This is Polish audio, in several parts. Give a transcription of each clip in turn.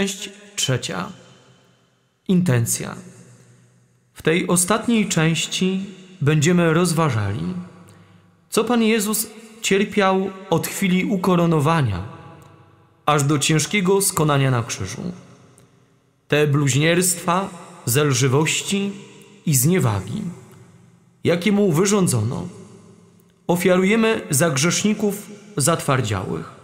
Część trzecia. Intencja. W tej ostatniej części będziemy rozważali, co Pan Jezus cierpiał od chwili ukoronowania, aż do ciężkiego skonania na krzyżu. Te bluźnierstwa, zelżywości i zniewagi, jakie mu wyrządzono, ofiarujemy za grzeszników zatwardziałych,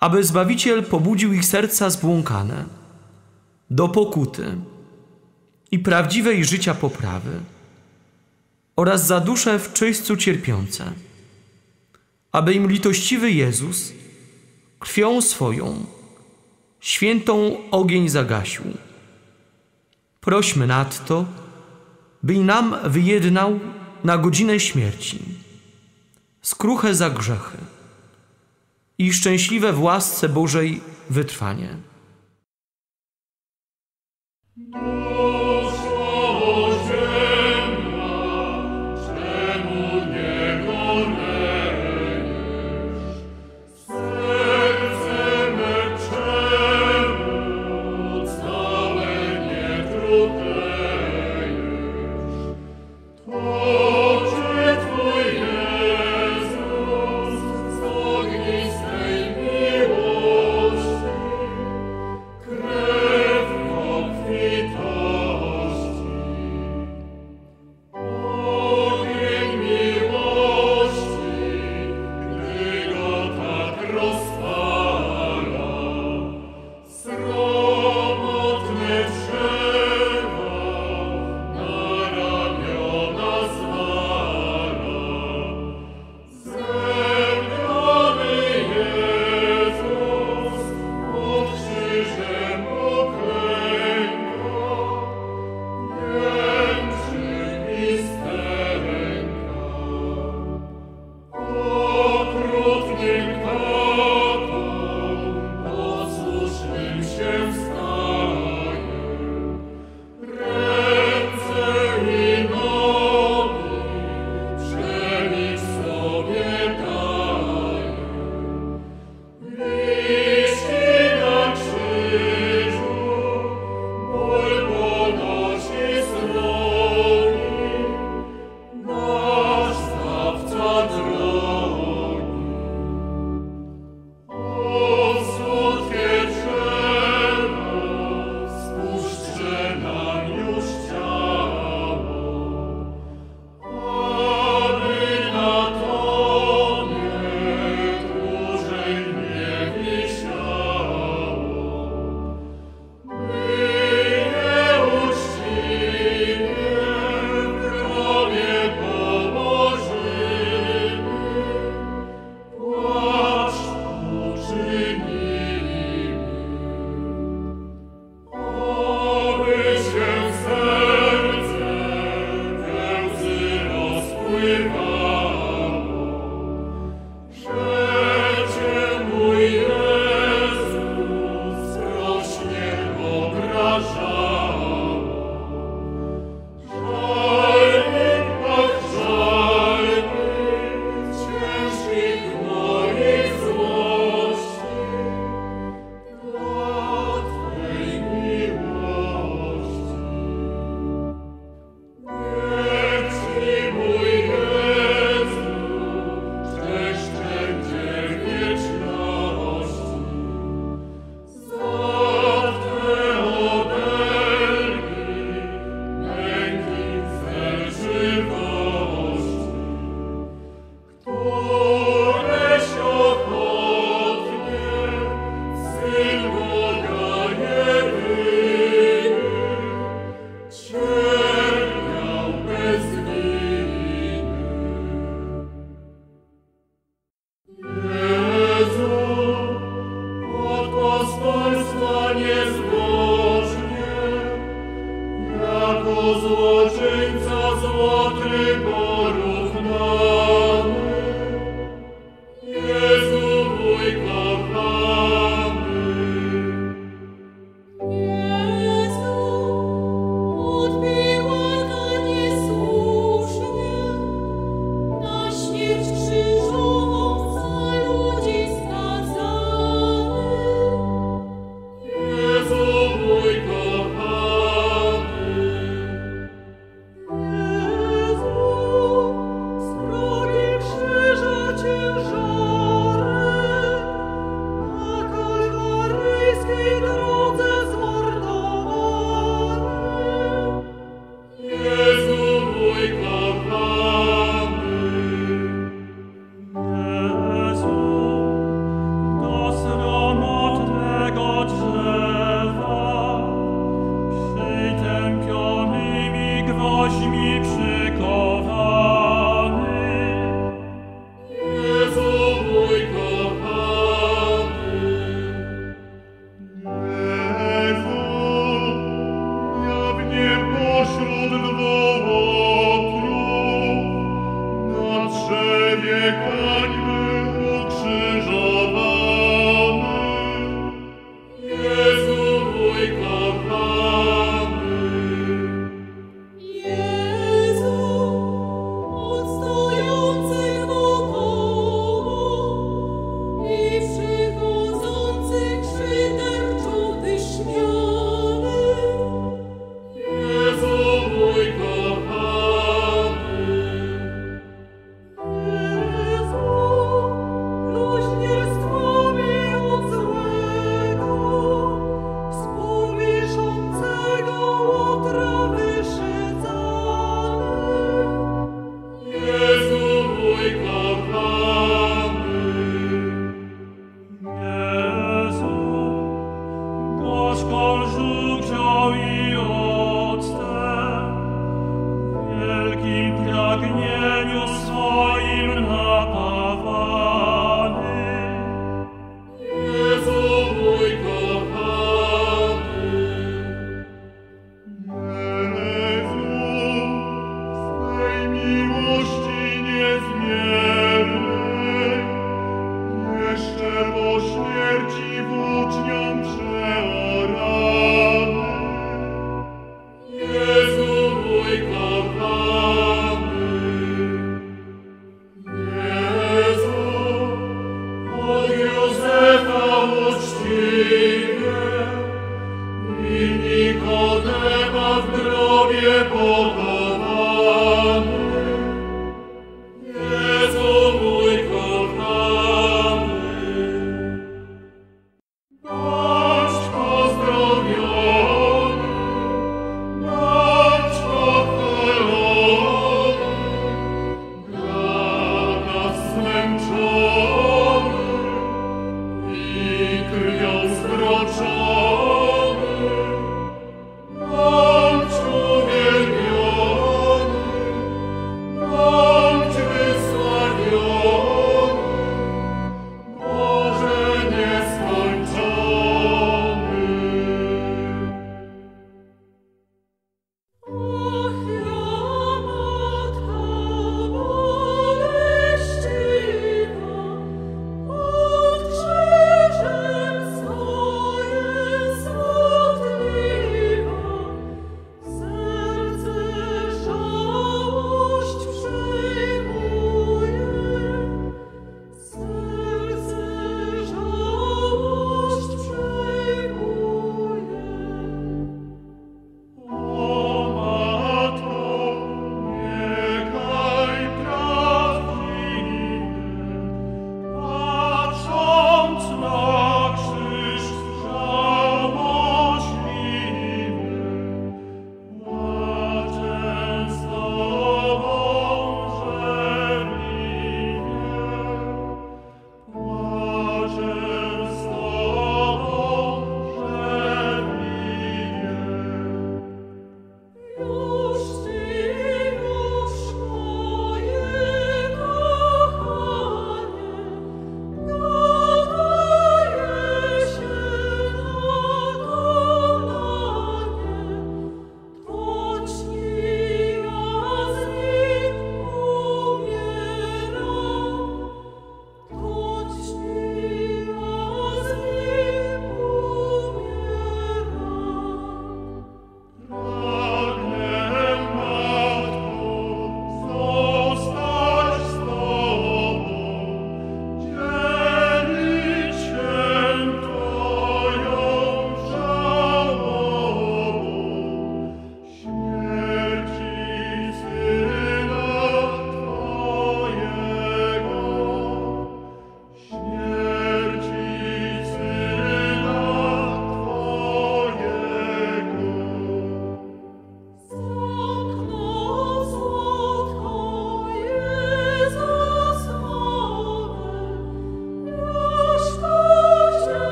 aby Zbawiciel pobudził ich serca zbłąkane do pokuty i prawdziwej życia poprawy oraz za dusze w czyśćcu cierpiące, aby im litościwy Jezus krwią swoją świętą ogień zagasił. Prośmy nadto, by nam wyjednał na godzinę śmierci skruchę za grzechy i szczęśliwe w łasce Bożej wytrwanie. live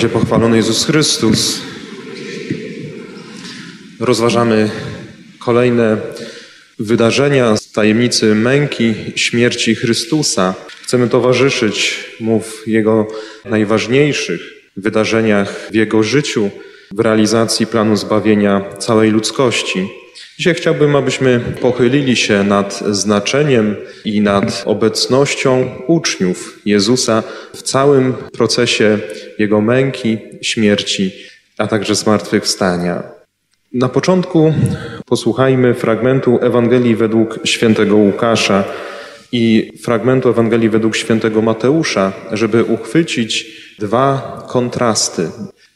będzie pochwalony Jezus Chrystus. Rozważamy kolejne wydarzenia z tajemnicy męki, śmierci Chrystusa. Chcemy towarzyszyć Mu w Jego najważniejszych wydarzeniach w Jego życiu, w realizacji planu zbawienia całej ludzkości. Dzisiaj chciałbym, abyśmy pochylili się nad znaczeniem i nad obecnością uczniów Jezusa w całym procesie Jego męki, śmierci, a także zmartwychwstania. Na początku posłuchajmy fragmentu Ewangelii według świętego Łukasza i fragmentu Ewangelii według świętego Mateusza, żeby uchwycić dwa kontrasty,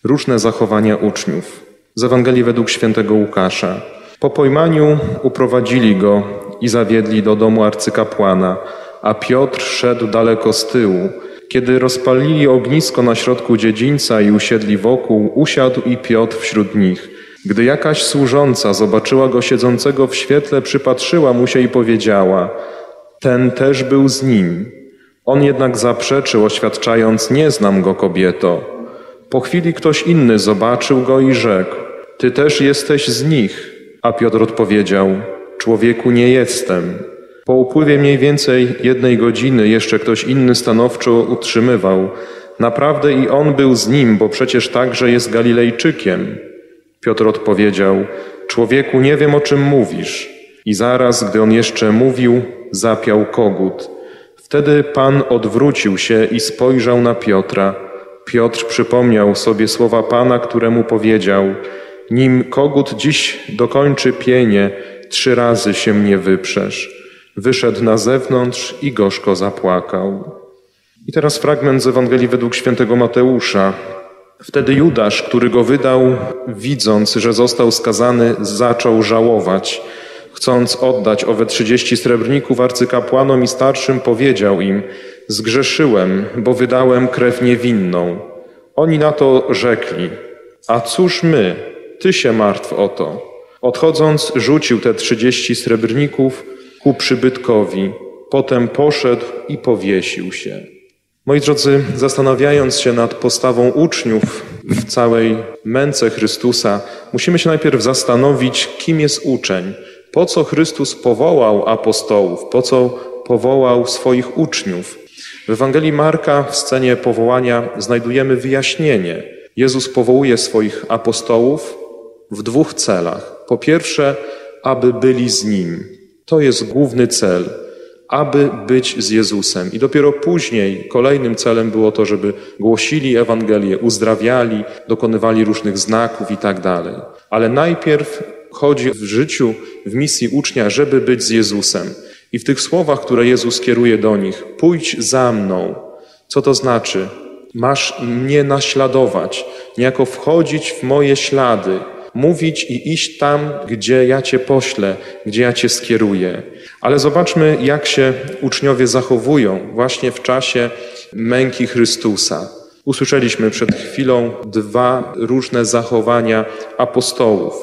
różne zachowania uczniów. Z Ewangelii według świętego Łukasza. Po pojmaniu uprowadzili go i zawiedli do domu arcykapłana, a Piotr szedł daleko z tyłu. Kiedy rozpalili ognisko na środku dziedzińca i usiedli wokół, usiadł i Piotr wśród nich. Gdy jakaś służąca zobaczyła go siedzącego w świetle, przypatrzyła mu się i powiedziała: Ten też był z nim. On jednak zaprzeczył, oświadczając: Nie znam go, kobieto. Po chwili ktoś inny zobaczył go i rzekł: Ty też jesteś z nich. A Piotr odpowiedział: Człowieku, nie jestem. Po upływie mniej więcej jednej godziny jeszcze ktoś inny stanowczo utrzymywał: Naprawdę i on był z nim, bo przecież także jest Galilejczykiem. Piotr odpowiedział: Człowieku, nie wiem o czym mówisz. I zaraz, gdy on jeszcze mówił, zapiał kogut. Wtedy Pan odwrócił się i spojrzał na Piotra. Piotr przypomniał sobie słowa Pana, któremu powiedział: Nim kogut dziś dokończy pienie, trzy razy się mnie wyprzesz. Wyszedł na zewnątrz i gorzko zapłakał. I teraz fragment z Ewangelii według świętego Mateusza. Wtedy Judasz, który go wydał, widząc, że został skazany, zaczął żałować. Chcąc oddać owe trzydzieści srebrników arcykapłanom i starszym, powiedział im: Zgrzeszyłem, bo wydałem krew niewinną. Oni na to rzekli: A cóż my, ty się martw o to. Odchodząc, rzucił te trzydzieści srebrników ku przybytkowi. Potem poszedł i powiesił się. Moi drodzy, zastanawiając się nad postawą uczniów w całej męce Chrystusa, musimy się najpierw zastanowić, kim jest uczeń, po co Chrystus powołał apostołów, po co powołał swoich uczniów. W Ewangelii Marka w scenie powołania znajdujemy wyjaśnienie. Jezus powołuje swoich apostołów w dwóch celach. Po pierwsze, aby byli z Nim. To jest główny cel aby być z Jezusem. I dopiero później kolejnym celem było to, żeby głosili Ewangelię, uzdrawiali, dokonywali różnych znaków i tak dalej. Ale najpierw chodzi w życiu, w misji ucznia, żeby być z Jezusem. I w tych słowach, które Jezus kieruje do nich, pójdź za mną. Co to znaczy? Masz mnie naśladować, niejako wchodzić w moje ślady, mówić i iść tam, gdzie ja Cię poślę, gdzie ja Cię skieruję. Ale zobaczmy, jak się uczniowie zachowują właśnie w czasie męki Chrystusa. Usłyszeliśmy przed chwilą dwa różne zachowania apostołów.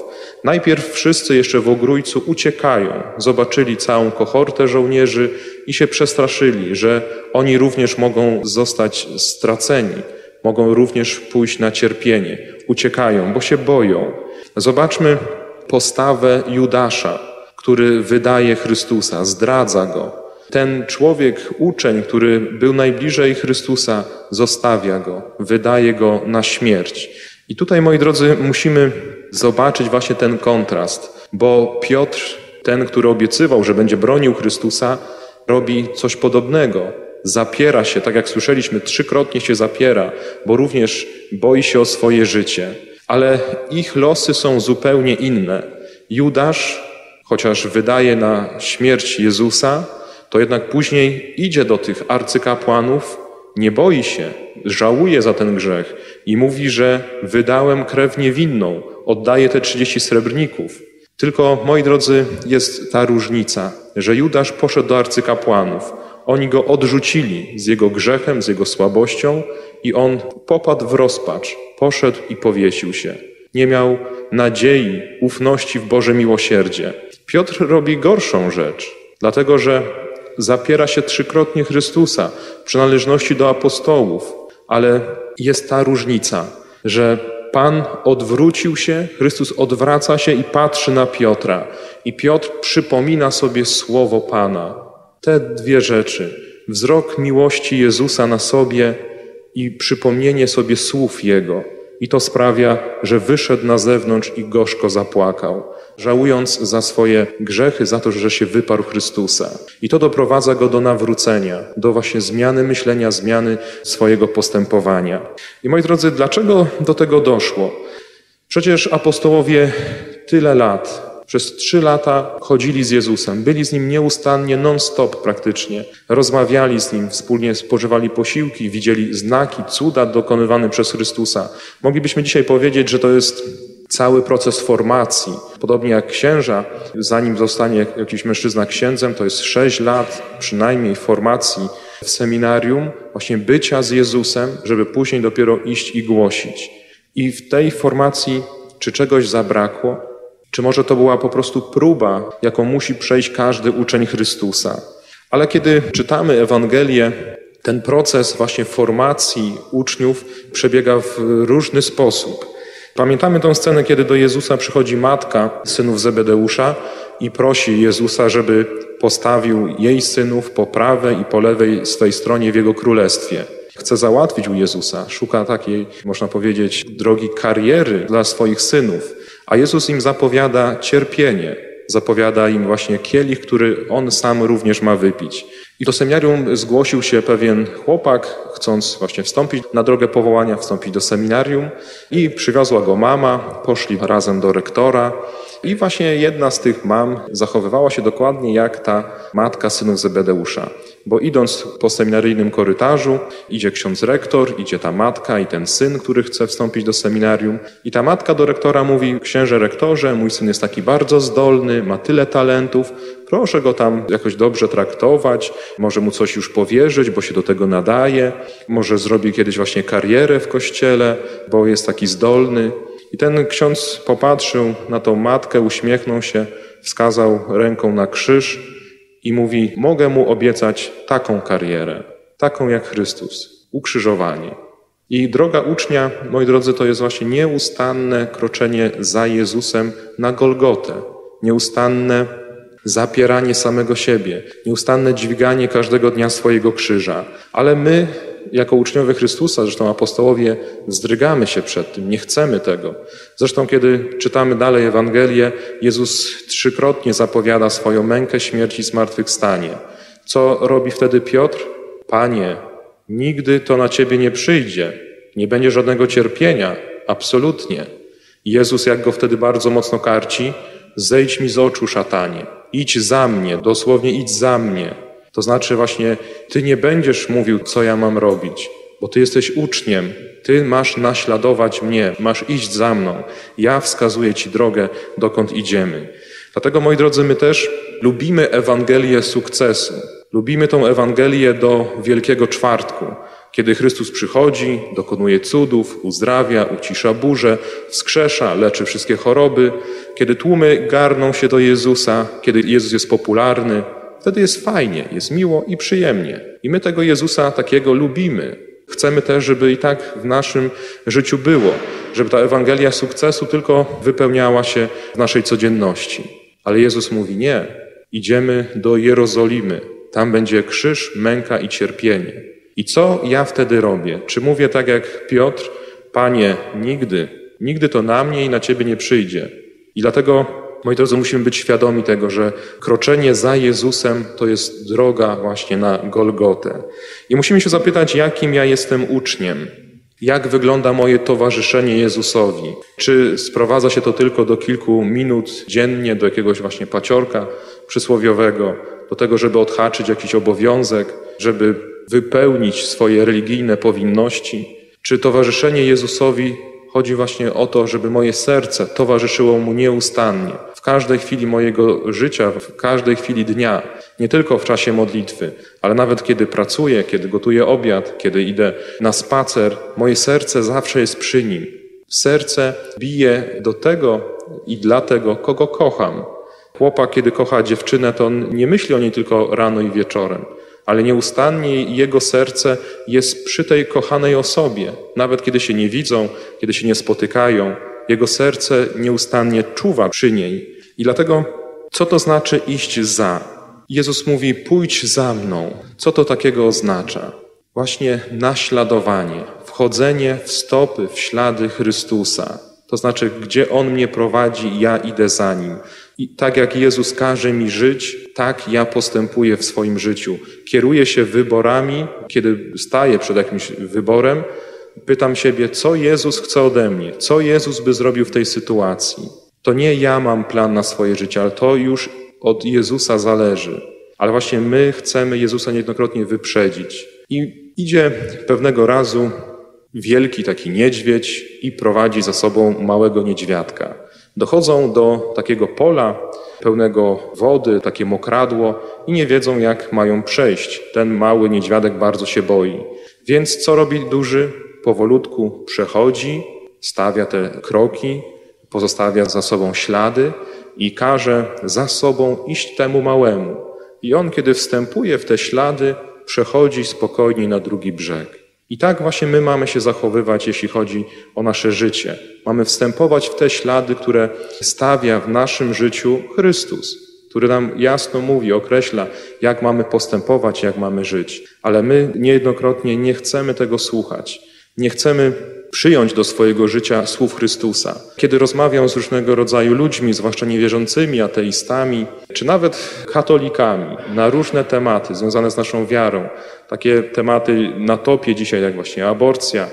Najpierw wszyscy jeszcze w ogrójcu uciekają, zobaczyli całą kohortę żołnierzy i się przestraszyli, że oni również mogą zostać straceni, mogą również pójść na cierpienie. Uciekają, bo się boją. Zobaczmy postawę Judasza, który wydaje Chrystusa, zdradza go. Ten człowiek, uczeń, który był najbliżej Chrystusa, zostawia go, wydaje go na śmierć. I tutaj, moi drodzy, musimy zobaczyć właśnie ten kontrast, bo Piotr, ten, który obiecywał, że będzie bronił Chrystusa, robi coś podobnego. Zapiera się, tak jak słyszeliśmy, trzykrotnie się zapiera, bo również boi się o swoje życie. Ale ich losy są zupełnie inne. Judasz, chociaż wydaje na śmierć Jezusa, to jednak później idzie do tych arcykapłanów, nie boi się, żałuje za ten grzech i mówi, że wydałem krew niewinną, oddaję te trzydzieści srebrników. Tylko, moi drodzy, jest ta różnica, że Judasz poszedł do arcykapłanów. Oni go odrzucili z jego grzechem, z jego słabością i on popadł w rozpacz, poszedł i powiesił się. Nie miał nadziei, ufności w Boże miłosierdzie. Piotr robi gorszą rzecz, dlatego że zapiera się trzykrotnie Chrystusa w przynależności do apostołów, ale jest ta różnica, że Pan odwrócił się, Chrystus odwraca się i patrzy na Piotra. I Piotr przypomina sobie słowo Pana. Te dwie rzeczy. Wzrok miłości Jezusa na sobie i przypomnienie sobie słów Jego. I to sprawia, że wyszedł na zewnątrz i gorzko zapłakał, żałując za swoje grzechy, za to, że się wyparł Chrystusa. I to doprowadza go do nawrócenia, do właśnie zmiany myślenia, zmiany swojego postępowania. I moi drodzy, dlaczego do tego doszło? Przecież apostołowie tyle lat, przez trzy lata chodzili z Jezusem, byli z Nim nieustannie, non-stop praktycznie. Rozmawiali z Nim, wspólnie spożywali posiłki, widzieli znaki, cuda dokonywane przez Chrystusa. Moglibyśmy dzisiaj powiedzieć, że to jest cały proces formacji. Podobnie jak księża, zanim zostanie jakiś mężczyzna księdzem, to jest sześć lat przynajmniej formacji w seminarium, właśnie bycia z Jezusem, żeby później dopiero iść i głosić. I w tej formacji, czy czegoś zabrakło? Czy może to była po prostu próba, jaką musi przejść każdy uczeń Chrystusa? Ale kiedy czytamy Ewangelię, ten proces właśnie formacji uczniów przebiega w różny sposób. Pamiętamy tę scenę, kiedy do Jezusa przychodzi matka synów Zebedeusza i prosi Jezusa, żeby postawił jej synów po prawej i po lewej swej stronie w jego królestwie. Chce załatwić u Jezusa, szuka takiej, można powiedzieć, drogi kariery dla swoich synów. A Jezus im zapowiada cierpienie, zapowiada im właśnie kielich, który on sam również ma wypić. I do seminarium zgłosił się pewien chłopak, chcąc właśnie wstąpić na drogę powołania, wstąpić do seminarium. I przywiozła go mama, poszli razem do rektora i właśnie jedna z tych mam zachowywała się dokładnie jak ta matka synów Zebedeusza. Bo idąc po seminaryjnym korytarzu, idzie ksiądz rektor, idzie ta matka i ten syn, który chce wstąpić do seminarium. I ta matka do rektora mówi, księże rektorze, mój syn jest taki bardzo zdolny, ma tyle talentów, proszę go tam jakoś dobrze traktować, może mu coś już powierzyć, bo się do tego nadaje, może zrobi kiedyś właśnie karierę w kościele, bo jest taki zdolny. I ten ksiądz popatrzył na tą matkę, uśmiechnął się, wskazał ręką na krzyż i mówi: Mogę mu obiecać taką karierę, taką jak Chrystus, ukrzyżowanie. I droga ucznia, moi drodzy, to jest właśnie nieustanne kroczenie za Jezusem na Golgotę, nieustanne zapieranie samego siebie, nieustanne dźwiganie każdego dnia swojego krzyża. Ale my jako uczniowie Chrystusa, zresztą apostołowie, wzdrygamy się przed tym, nie chcemy tego. Zresztą, kiedy czytamy dalej Ewangelię, Jezus trzykrotnie zapowiada swoją mękę, śmierć i zmartwychwstanie. Co robi wtedy Piotr? Panie, nigdy to na ciebie nie przyjdzie, nie będzie żadnego cierpienia, absolutnie. Jezus, jak go wtedy bardzo mocno karci, zejdź mi z oczu, szatanie, idź za mnie, dosłownie idź za mnie. To znaczy właśnie, ty nie będziesz mówił, co ja mam robić, bo ty jesteś uczniem, ty masz naśladować mnie, masz iść za mną. Ja wskazuję ci drogę, dokąd idziemy. Dlatego, moi drodzy, my też lubimy Ewangelię sukcesu. Lubimy tą Ewangelię do Wielkiego Czwartku, kiedy Chrystus przychodzi, dokonuje cudów, uzdrawia, ucisza burzę, wskrzesza, leczy wszystkie choroby, kiedy tłumy garną się do Jezusa, kiedy Jezus jest popularny, Wtedy jest fajnie, jest miło i przyjemnie. I my tego Jezusa takiego lubimy. Chcemy też, żeby i tak w naszym życiu było, żeby ta Ewangelia sukcesu tylko wypełniała się w naszej codzienności. Ale Jezus mówi nie. Idziemy do Jerozolimy. Tam będzie krzyż, męka i cierpienie. I co ja wtedy robię? Czy mówię tak jak Piotr, Panie, nigdy, nigdy to na mnie i na Ciebie nie przyjdzie. I dlatego Moi drodzy, musimy być świadomi tego, że kroczenie za Jezusem to jest droga właśnie na Golgotę. I musimy się zapytać, jakim ja jestem uczniem. Jak wygląda moje towarzyszenie Jezusowi? Czy sprowadza się to tylko do kilku minut dziennie, do jakiegoś właśnie paciorka przysłowiowego, do tego, żeby odhaczyć jakiś obowiązek, żeby wypełnić swoje religijne powinności? Czy towarzyszenie Jezusowi chodzi właśnie o to, żeby moje serce towarzyszyło mu nieustannie? w każdej chwili mojego życia, w każdej chwili dnia, nie tylko w czasie modlitwy, ale nawet kiedy pracuję, kiedy gotuję obiad, kiedy idę na spacer, moje serce zawsze jest przy nim. Serce bije do tego i dla tego, kogo kocham. Chłopak, kiedy kocha dziewczynę, to on nie myśli o niej tylko rano i wieczorem, ale nieustannie jego serce jest przy tej kochanej osobie. Nawet kiedy się nie widzą, kiedy się nie spotykają, jego serce nieustannie czuwa przy niej. I dlatego, co to znaczy iść za? Jezus mówi: pójdź za mną. Co to takiego oznacza? Właśnie naśladowanie, wchodzenie w stopy, w ślady Chrystusa. To znaczy, gdzie On mnie prowadzi, ja idę za Nim. I tak jak Jezus każe mi żyć, tak ja postępuję w swoim życiu. Kieruję się wyborami, kiedy staję przed jakimś wyborem, pytam siebie, co Jezus chce ode mnie, co Jezus by zrobił w tej sytuacji. To nie ja mam plan na swoje życie, ale to już od Jezusa zależy. Ale właśnie my chcemy Jezusa niejednokrotnie wyprzedzić. I idzie pewnego razu wielki taki niedźwiedź i prowadzi za sobą małego niedźwiadka. Dochodzą do takiego pola pełnego wody, takie mokradło i nie wiedzą, jak mają przejść. Ten mały niedźwiadek bardzo się boi. Więc co robi duży? Powolutku przechodzi, stawia te kroki, pozostawia za sobą ślady i każe za sobą iść temu małemu. I on, kiedy wstępuje w te ślady, przechodzi spokojnie na drugi brzeg. I tak właśnie my mamy się zachowywać, jeśli chodzi o nasze życie. Mamy wstępować w te ślady, które stawia w naszym życiu Chrystus, który nam jasno mówi, określa, jak mamy postępować, jak mamy żyć. Ale my niejednokrotnie nie chcemy tego słuchać. Nie chcemy przyjąć do swojego życia słów Chrystusa. Kiedy rozmawiam z różnego rodzaju ludźmi, zwłaszcza niewierzącymi, ateistami, czy nawet katolikami, na różne tematy związane z naszą wiarą, takie tematy na topie dzisiaj, jak właśnie aborcja,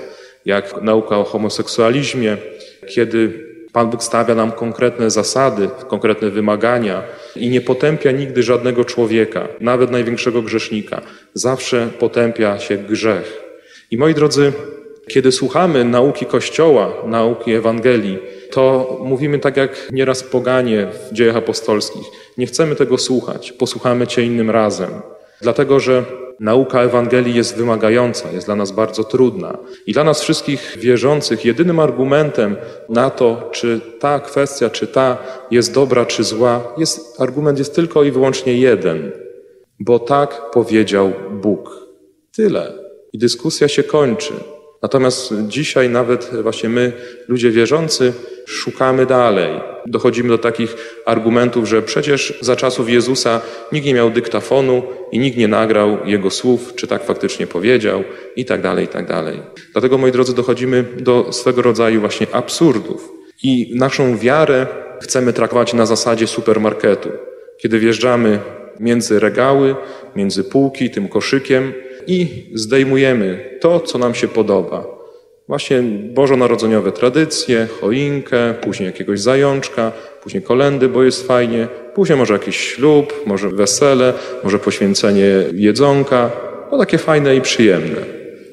jak nauka o homoseksualizmie, kiedy Pan Bóg stawia nam konkretne zasady, konkretne wymagania i nie potępia nigdy żadnego człowieka, nawet największego grzesznika. Zawsze potępia się grzech. I moi drodzy, kiedy słuchamy nauki Kościoła, nauki Ewangelii, to mówimy tak jak nieraz poganie w dziejach apostolskich. Nie chcemy tego słuchać, posłuchamy Cię innym razem. Dlatego, że nauka Ewangelii jest wymagająca, jest dla nas bardzo trudna. I dla nas wszystkich wierzących jedynym argumentem na to, czy ta kwestia, czy ta jest dobra, czy zła, jest, argument jest tylko i wyłącznie jeden. Bo tak powiedział Bóg. Tyle. I dyskusja się kończy. Natomiast dzisiaj nawet właśnie my, ludzie wierzący, szukamy dalej. Dochodzimy do takich argumentów, że przecież za czasów Jezusa nikt nie miał dyktafonu i nikt nie nagrał jego słów, czy tak faktycznie powiedział, i tak dalej, i tak dalej. Dlatego, moi drodzy, dochodzimy do swego rodzaju właśnie absurdów. I naszą wiarę chcemy traktować na zasadzie supermarketu. Kiedy wjeżdżamy między regały, między półki, tym koszykiem, i zdejmujemy to, co nam się podoba. Właśnie bożonarodzeniowe tradycje, choinkę, później jakiegoś zajączka, później kolendy, bo jest fajnie, później może jakiś ślub, może wesele, może poświęcenie jedzonka, no takie fajne i przyjemne.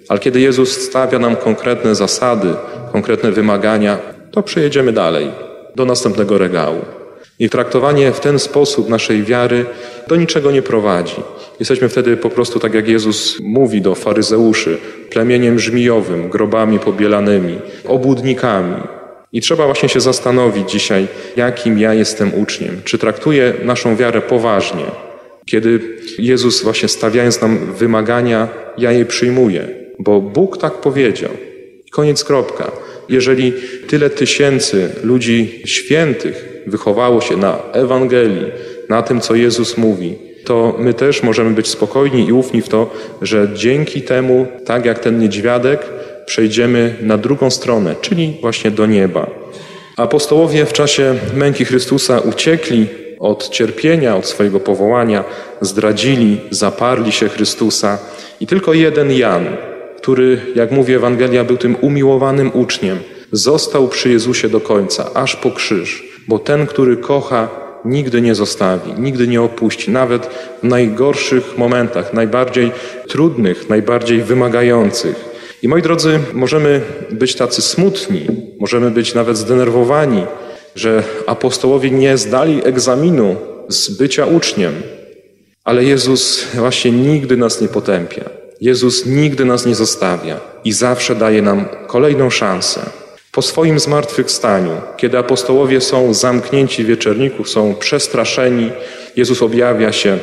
Ale kiedy Jezus stawia nam konkretne zasady, konkretne wymagania, to przejedziemy dalej, do następnego regału. I traktowanie w ten sposób naszej wiary do niczego nie prowadzi. Jesteśmy wtedy po prostu, tak jak Jezus mówi do faryzeuszy, plemieniem żmijowym, grobami pobielanymi, obłudnikami. I trzeba właśnie się zastanowić dzisiaj, jakim ja jestem uczniem. Czy traktuję naszą wiarę poważnie? Kiedy Jezus właśnie stawiając nam wymagania, ja je przyjmuję, bo Bóg tak powiedział. Koniec kropka. Jeżeli tyle tysięcy ludzi świętych wychowało się na Ewangelii, na tym, co Jezus mówi, to my też możemy być spokojni i ufni w to, że dzięki temu, tak jak ten niedźwiadek, przejdziemy na drugą stronę, czyli właśnie do nieba. Apostołowie w czasie męki Chrystusa uciekli od cierpienia, od swojego powołania, zdradzili, zaparli się Chrystusa i tylko jeden Jan, który, jak mówi Ewangelia, był tym umiłowanym uczniem, został przy Jezusie do końca, aż po krzyż, bo ten, który kocha, nigdy nie zostawi, nigdy nie opuści, nawet w najgorszych momentach, najbardziej trudnych, najbardziej wymagających. I moi drodzy, możemy być tacy smutni, możemy być nawet zdenerwowani, że apostołowie nie zdali egzaminu z bycia uczniem, ale Jezus właśnie nigdy nas nie potępia. Jezus nigdy nas nie zostawia i zawsze daje nam kolejną szansę. Po swoim zmartwychwstaniu, kiedy apostołowie są zamknięci w wieczerniku, są przestraszeni, Jezus objawia się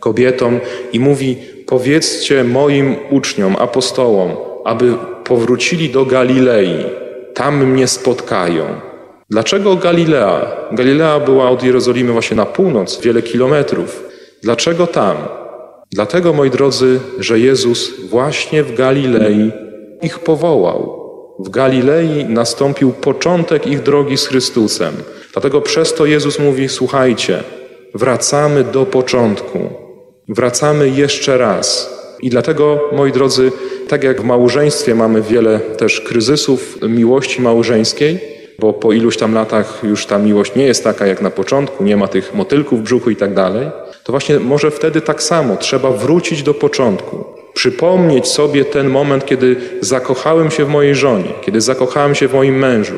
kobietom i mówi: powiedzcie moim uczniom, apostołom, aby powrócili do Galilei, tam mnie spotkają. Dlaczego Galilea? Galilea była od Jerozolimy właśnie na północ, wiele kilometrów. Dlaczego tam? Dlatego, moi drodzy, że Jezus właśnie w Galilei ich powołał. W Galilei nastąpił początek ich drogi z Chrystusem. Dlatego przez to Jezus mówi: Słuchajcie, wracamy do początku, wracamy jeszcze raz. I dlatego, moi drodzy, tak jak w małżeństwie mamy wiele też kryzysów miłości małżeńskiej, bo po iluś tam latach już ta miłość nie jest taka jak na początku, nie ma tych motylków w brzuchu i tak dalej, to właśnie może wtedy tak samo trzeba wrócić do początku. Przypomnieć sobie ten moment, kiedy zakochałem się w mojej żonie, kiedy zakochałem się w moim mężu.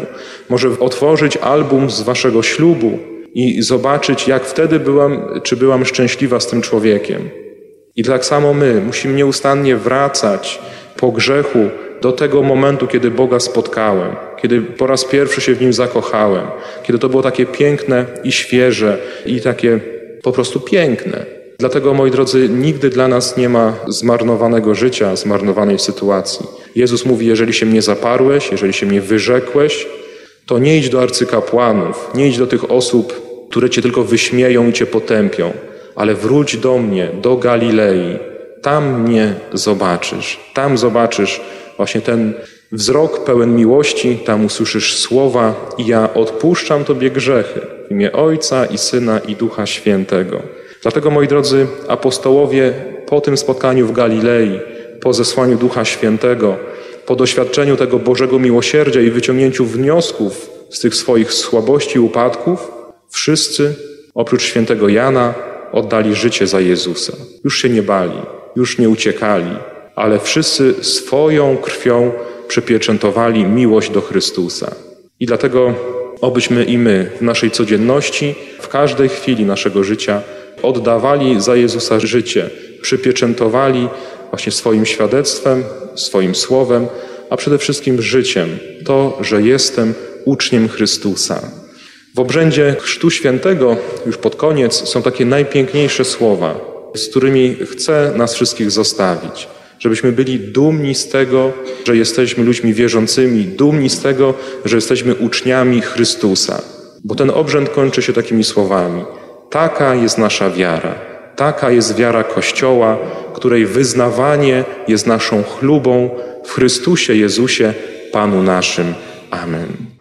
Może otworzyć album z waszego ślubu i zobaczyć, jak wtedy byłam, czy byłam szczęśliwa z tym człowiekiem. I tak samo my musimy nieustannie wracać po grzechu do tego momentu, kiedy Boga spotkałem, kiedy po raz pierwszy się w Nim zakochałem, kiedy to było takie piękne i świeże i takie po prostu piękne. Dlatego, moi drodzy, nigdy dla nas nie ma zmarnowanego życia, zmarnowanej sytuacji. Jezus mówi: Jeżeli się mnie zaparłeś, jeżeli się mnie wyrzekłeś, to nie idź do arcykapłanów, nie idź do tych osób, które cię tylko wyśmieją i cię potępią, ale wróć do mnie, do Galilei. Tam mnie zobaczysz. Tam zobaczysz właśnie ten wzrok pełen miłości, tam usłyszysz słowa i ja odpuszczam Tobie grzechy w imię Ojca i Syna i Ducha Świętego. Dlatego, moi drodzy apostołowie, po tym spotkaniu w Galilei, po zesłaniu Ducha Świętego, po doświadczeniu tego Bożego miłosierdzia i wyciągnięciu wniosków z tych swoich słabości i upadków, wszyscy, oprócz świętego Jana, oddali życie za Jezusa. Już się nie bali, już nie uciekali, ale wszyscy swoją krwią przypieczętowali miłość do Chrystusa. I dlatego obyśmy i my w naszej codzienności, w każdej chwili naszego życia oddawali za Jezusa życie, przypieczętowali właśnie swoim świadectwem, swoim słowem, a przede wszystkim życiem to, że jestem uczniem Chrystusa. W obrzędzie Chrztu Świętego, już pod koniec, są takie najpiękniejsze słowa, z którymi chcę nas wszystkich zostawić. Żebyśmy byli dumni z tego, że jesteśmy ludźmi wierzącymi, dumni z tego, że jesteśmy uczniami Chrystusa. Bo ten obrzęd kończy się takimi słowami: Taka jest nasza wiara, taka jest wiara Kościoła, której wyznawanie jest naszą chlubą w Chrystusie Jezusie, Panu naszym. Amen.